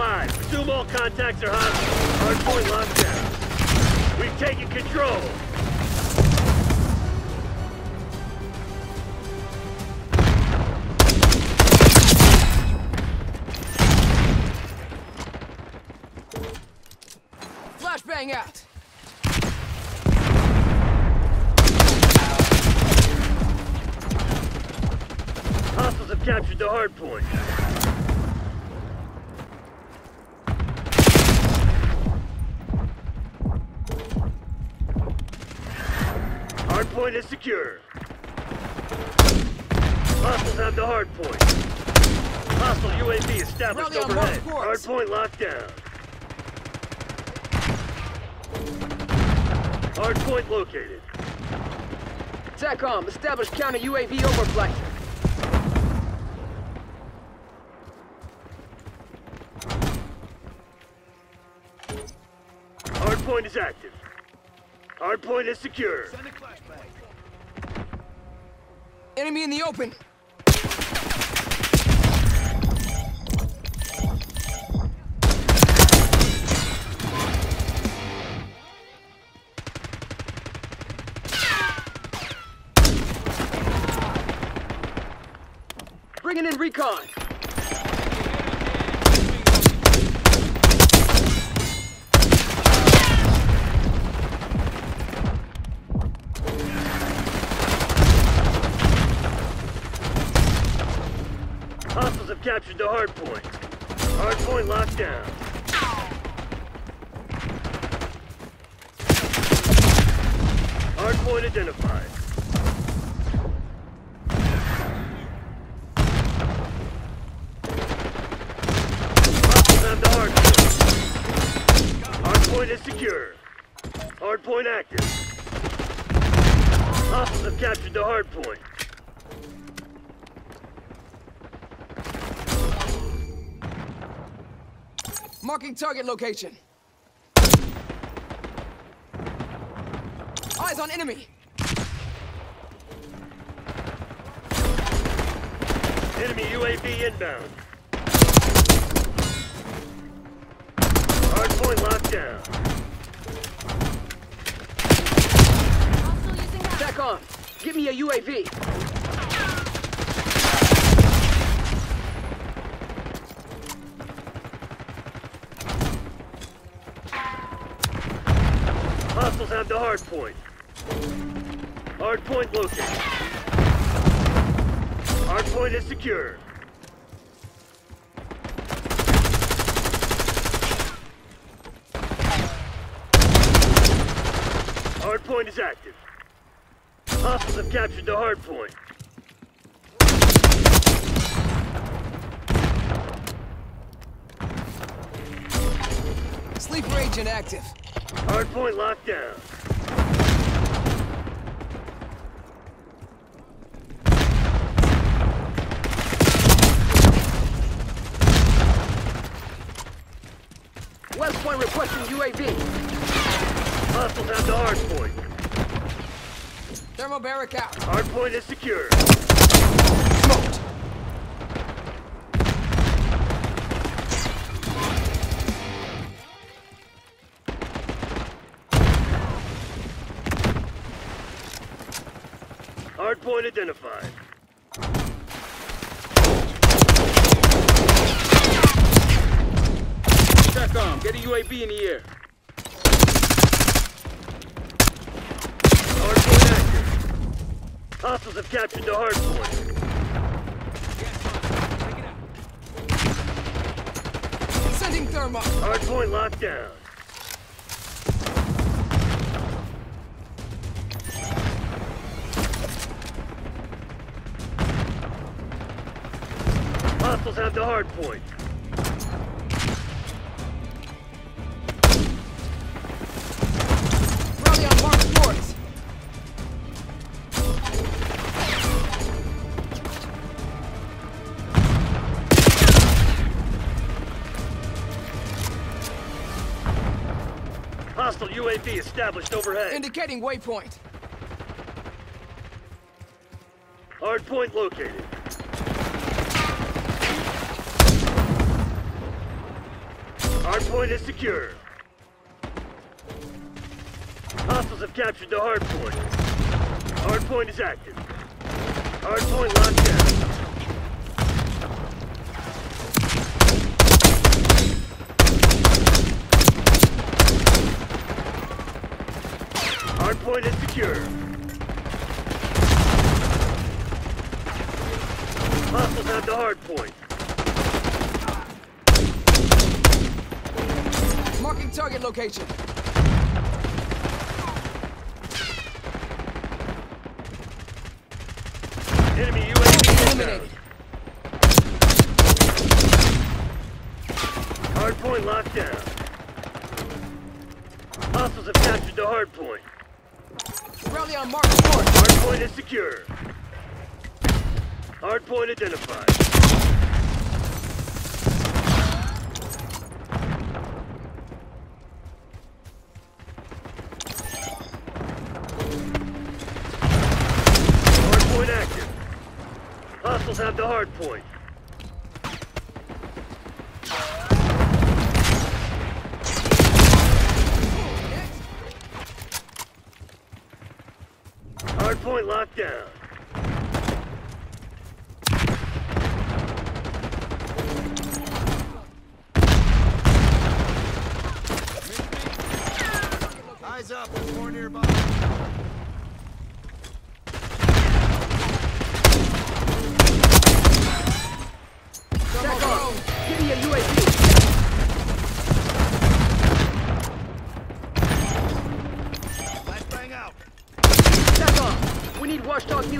Live. Assume all contacts are hostile. Hardpoint locked down. We've taken control. Flashbang out! Hostiles have captured the hardpoint. Hardpoint is secure. Hostiles have the hardpoint. Hostile UAV established Rally overhead. Hardpoint locked down. Hardpoint located. TACOM, establish counter UAV overflight. Hardpoint is active. Hardpoint is secure. Enemy in the open! Bringing in recon! Captured the hardpoint. Hardpoint locked down. Hardpoint identified. Marking target location. Eyes on enemy! Enemy UAV inbound. Hardpoint locked down. TACOM, give me a UAV. Hostiles have the hardpoint. Hardpoint located. Hard point is secure. Hard point is active. Hostiles have captured the hard point. Sleeper agent active. Hardpoint locked down. West Point requesting UAV. Hostiles have the hardpoint. Thermobaric out. Hardpoint is secure. Hardpoint identified. TACOM, get a UAV in the air. Hardpoint active. Hostiles have captured the hardpoint. Sending thermo. Hardpoint locked down. Hostiles have the hardpoint. Rally on marked course. Hostile UAV established overhead. Indicating waypoint. Hard point located. Hardpoint is secure. Hostiles have captured the hardpoint. Hardpoint is active. Hardpoint locked down. Hardpoint is secure. Hostiles have the hardpoint. Marking target location. Enemy UAV Eliminated. Hardpoint locked down. Hostiles have captured the hardpoint. Rally on marked course. Hardpoint is secure. Hardpoint identified. Hostiles have the hardpoint. Hardpoint locked down. Eyes up, there's more nearby.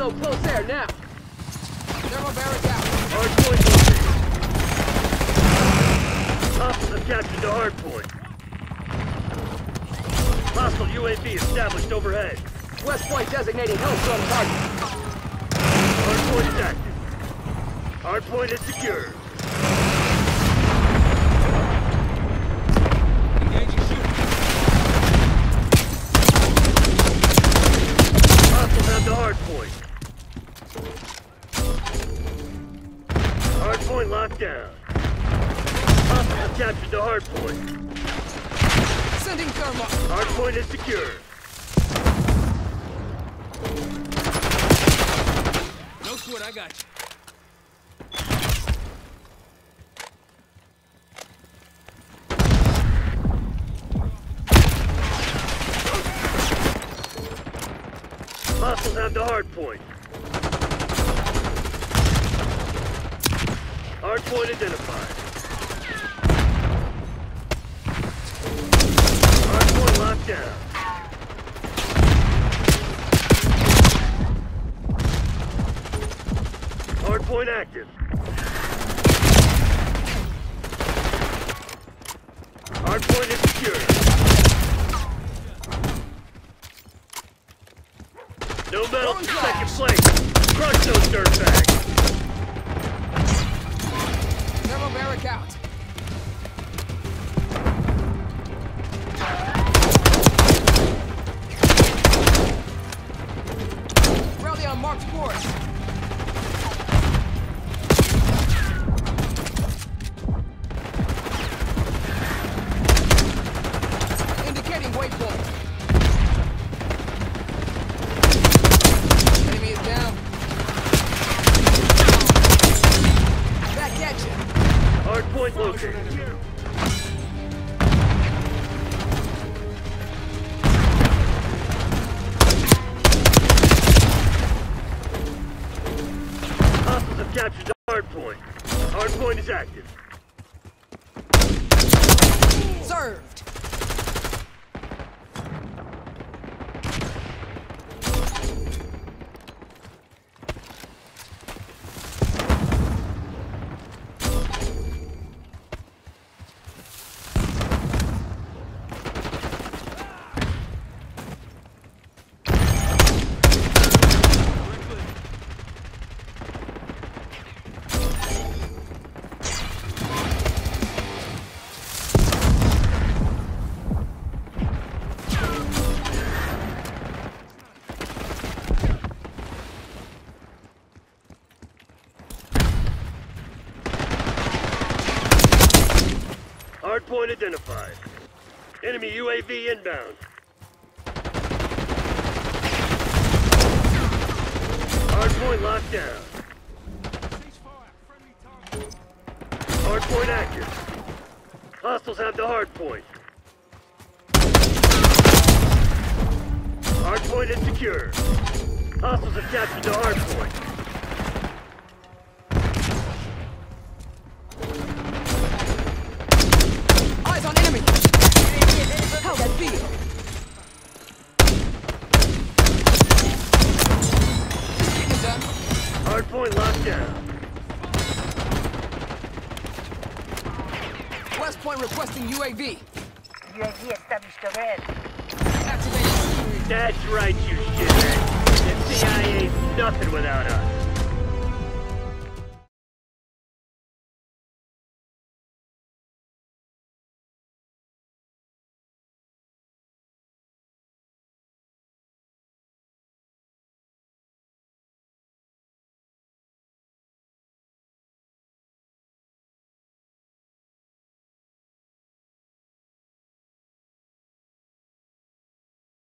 Watchdog close air now. Thermobaric out. Hardpoint located. Hostiles have captured the hardpoint. Hostile UAV established overhead. West Point designating Hellstorm target. Hardpoint is active. Hardpoint is secure. Hostiles have hardpoint. Hardpoint locked down. Hostiles captured the hardpoint. Sending thermal. Hardpoint is secure. No sweat, I got you. Hostiles have the hardpoint. Hardpoint identified. Hardpoint locked down. Hardpoint active. Served. Enemy UAV inbound. Hardpoint locked down. Hardpoint active. Hostiles have the hardpoint. Hardpoint is secure. Hostiles have captured the hardpoint. UAV. UAV established overhead. Activating. That's right, you shithead. The CIA ain't nothing without us.